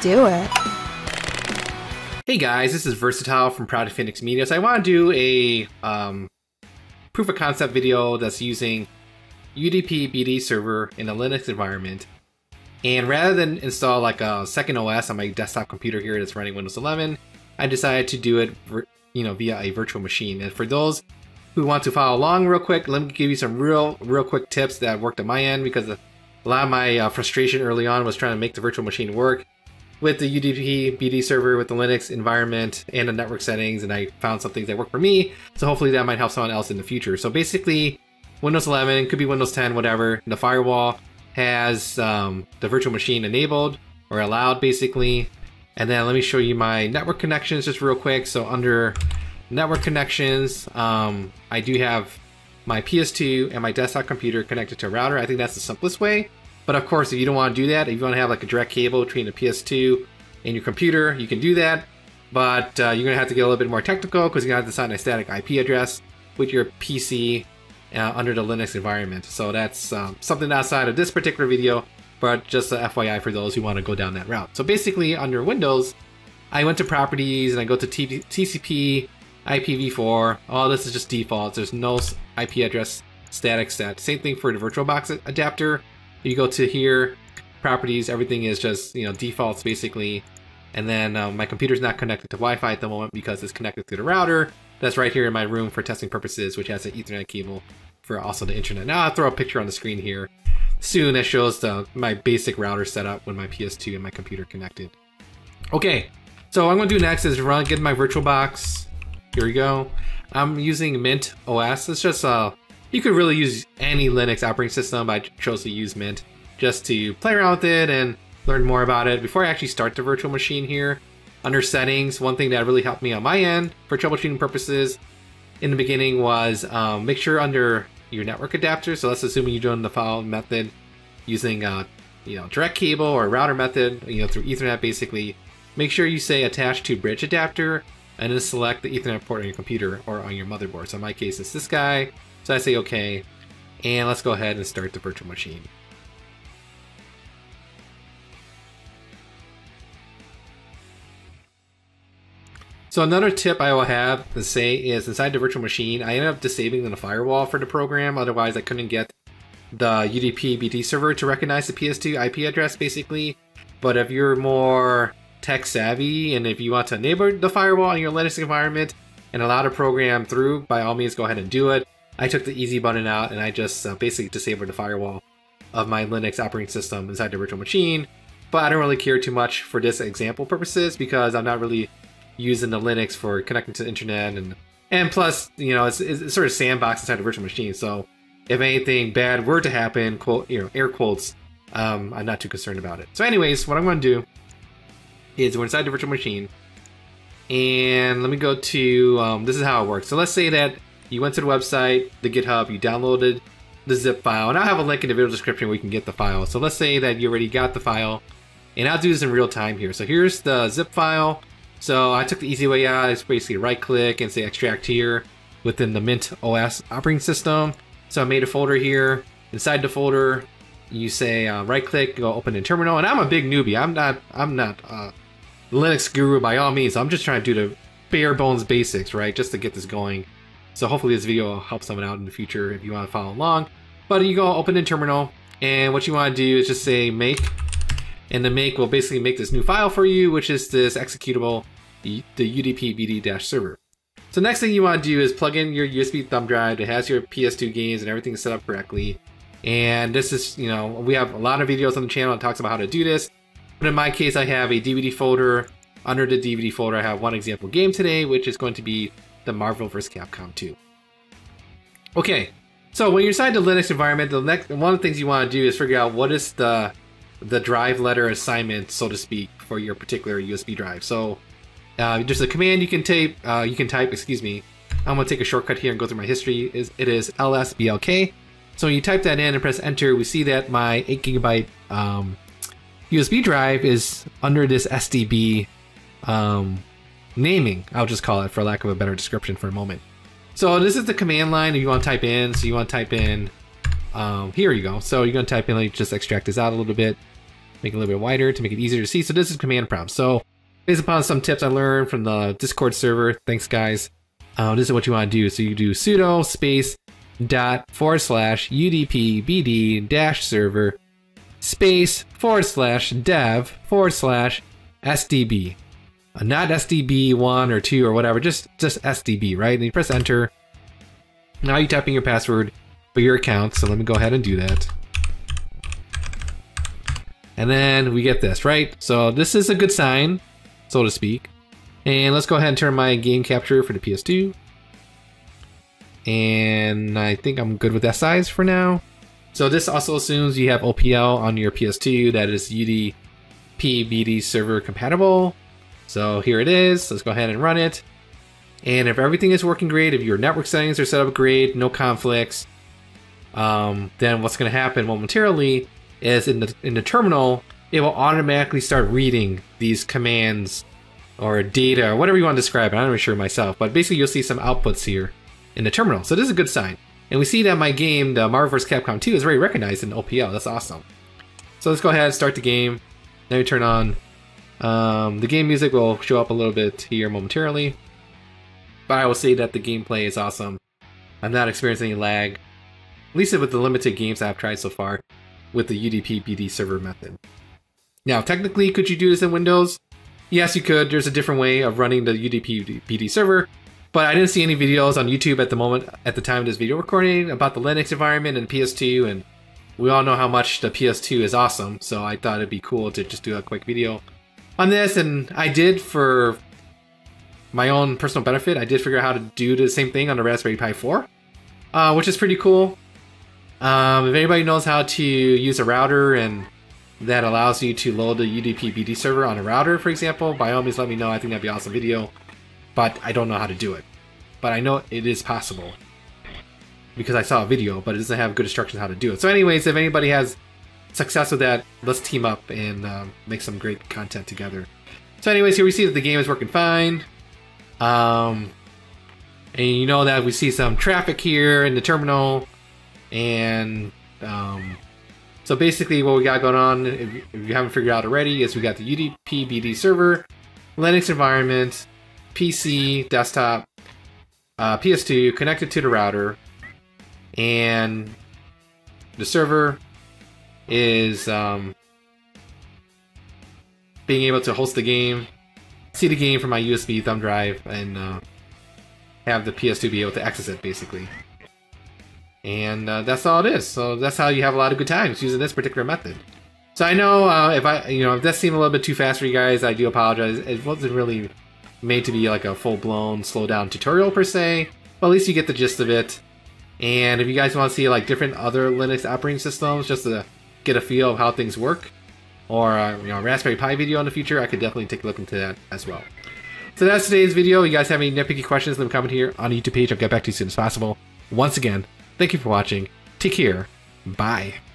do it. Hey guys, this is Versatile from Project Phoenix Media. So I want to do a um, proof of concept video that's using UDP BD server in a Linux environment. And rather than install like a second OS on my desktop computer here that's running Windows 11, I decided to do it, you know, via a virtual machine. And for those who want to follow along real quick, let me give you some real, real quick tips that worked on my end because a lot of my uh, frustration early on was trying to make the virtual machine work with the UDP BD server with the Linux environment and the network settings, and I found some things that work for me. So hopefully that might help someone else in the future. So basically, Windows 11 could be Windows 10, whatever. The firewall has um, the virtual machine enabled or allowed, basically. And then let me show you my network connections just real quick. So under network connections, um, I do have my PS2 and my desktop computer connected to a router. I think that's the simplest way. But of course, if you don't want to do that, if you want to have like a direct cable between the PS2 and your computer, you can do that. But uh, you're going to have to get a little bit more technical because you're going to have to assign a static IP address with your PC uh, under the Linux environment. So that's um, something outside of this particular video, but just a FYI for those who want to go down that route. So basically, under Windows, I went to Properties and I go to T TCP, IPv4. All this is just defaults. There's no IP address static set. Same thing for the VirtualBox adapter. You go to here, properties, everything is just, you know, defaults basically. And then um, my computer's not connected to Wi-Fi at the moment because it's connected to the router. That's right here in my room for testing purposes, which has an ethernet cable for also the internet. Now I'll throw a picture on the screen here soon that shows the, my basic router setup when my PS2 and my computer connected. Okay, so I'm gonna do next is run, get my VirtualBox. Here we go. I'm using Mint OS. It's just uh, you could really use any Linux operating system, I chose to use Mint just to play around with it and learn more about it. Before I actually start the virtual machine here, under settings, one thing that really helped me on my end for troubleshooting purposes in the beginning was um, make sure under your network adapter, so let's assume you join the file method using uh, you know direct cable or router method, you know through Ethernet basically. Make sure you say attach to bridge adapter and then select the Ethernet port on your computer or on your motherboard. So in my case, it's this guy. So I say okay, and let's go ahead and start the virtual machine. So another tip I will have to say is inside the virtual machine, I ended up disabling the firewall for the program. Otherwise, I couldn't get the UDP BD server to recognize the PS2 IP address, basically. But if you're more tech savvy and if you want to enable the firewall in your Linux environment and allow the program through, by all means, go ahead and do it. I took the easy button out and I just uh, basically disabled the firewall of my Linux operating system inside the virtual machine. But I don't really care too much for this example purposes because I'm not really using the Linux for connecting to the internet and and plus, you know, it's, it's sort of sandbox inside the virtual machine. So if anything bad were to happen, quote, you know, air quotes, um, I'm not too concerned about it. So anyways, what I'm going to do is we're inside the virtual machine and let me go to, um, this is how it works. So let's say that you went to the website, the GitHub, you downloaded the zip file, and I'll have a link in the video description where you can get the file. So let's say that you already got the file, and I'll do this in real time here. So here's the zip file. So I took the easy way out. It's basically right click and say extract here within the Mint OS operating system. So I made a folder here. Inside the folder, you say uh, right click, go open in terminal. And I'm a big newbie. I'm not. I'm not a Linux guru by all means. I'm just trying to do the bare bones basics, right, just to get this going. So hopefully this video will help someone out in the future if you want to follow along. But you go open in terminal and what you want to do is just say make and the make will basically make this new file for you, which is this executable, the, the UDP BD-server. So next thing you want to do is plug in your USB thumb drive that has your PS2 games and everything set up correctly. And this is, you know, we have a lot of videos on the channel that talks about how to do this. But in my case, I have a DVD folder. Under the DVD folder, I have one example game today, which is going to be the Marvel vs. Capcom 2. Okay, so when you're inside the Linux environment, the next one of the things you want to do is figure out what is the the drive letter assignment, so to speak, for your particular USB drive. So uh, there's a command you can type. Uh, you can type. Excuse me. I'm gonna take a shortcut here and go through my history. Is it is lsblk. So when you type that in and press enter, we see that my 8 gigabyte um, USB drive is under this SDB um, naming, I'll just call it for lack of a better description for a moment. So this is the command line you want to type in. So you want to type in, um, here you go. So you're going to type in, me just extract this out a little bit. make it a little bit wider to make it easier to see. So this is command prompt. So based upon some tips I learned from the Discord server, thanks guys. Uh, this is what you want to do. So you do sudo space dot forward slash udp bd dash server space forward slash dev forward slash sdb. Uh, not SDB one or two or whatever, just just SDB, right? And you press enter. Now you type in your password for your account. So let me go ahead and do that. And then we get this, right? So this is a good sign, so to speak. And let's go ahead and turn my game capture for the PS2. And I think I'm good with that size for now. So this also assumes you have OPL on your PS2 that is UDP BD server compatible. So here it is. Let's go ahead and run it. And if everything is working great, if your network settings are set up great, no conflicts, um, then what's going to happen momentarily is in the in the terminal, it will automatically start reading these commands or data or whatever you want to describe it. I'm not sure myself, but basically you'll see some outputs here in the terminal. So this is a good sign. And we see that my game, the Marvel vs. Capcom 2, is already recognized in OPL. That's awesome. So let's go ahead and start the game. Now we turn on. Um, the game music will show up a little bit here momentarily. But I will say that the gameplay is awesome. I'm not experiencing any lag. At least with the limited games I've tried so far with the UDP BD server method. Now, technically, could you do this in Windows? Yes, you could. There's a different way of running the UDP BD server, but I didn't see any videos on YouTube at the moment, at the time of this video recording, about the Linux environment and PS2, and we all know how much the PS2 is awesome, so I thought it'd be cool to just do a quick video on this, and I did for my own personal benefit, I did figure out how to do the same thing on the Raspberry Pi 4, uh, which is pretty cool. Um, if anybody knows how to use a router and that allows you to load a UDP BD server on a router, for example, by all means let me know. I think that'd be awesome video. But I don't know how to do it. But I know it is possible. Because I saw a video, but it doesn't have good instructions how to do it. So anyways, if anybody has success with that, let's team up and um, make some great content together. So anyways, here we see that the game is working fine. Um, and you know that we see some traffic here in the terminal. And um, so basically what we got going on, if, if you haven't figured out already, is we got the UDP BD server, Linux environment, PC, desktop, uh, PS2 connected to the router, and the server is um, being able to host the game, see the game from my USB thumb drive, and uh, have the PS2 be able to access it basically. And uh, that's all it is. So that's how you have a lot of good times using this particular method. So I know uh, if I, you know, if that seemed a little bit too fast for you guys, I do apologize. It wasn't really made to be like a full-blown slow down tutorial per se, but at least you get the gist of it. And if you guys want to see like different other Linux operating systems, just to get a feel of how things work, or uh, you know, Raspberry Pi video in the future, I could definitely take a look into that as well. So that's today's video. You guys have any nitpicky questions, leave a comment here on the YouTube page. I'll get back to you as soon as possible. Once again, thank you for watching. Take care. Bye.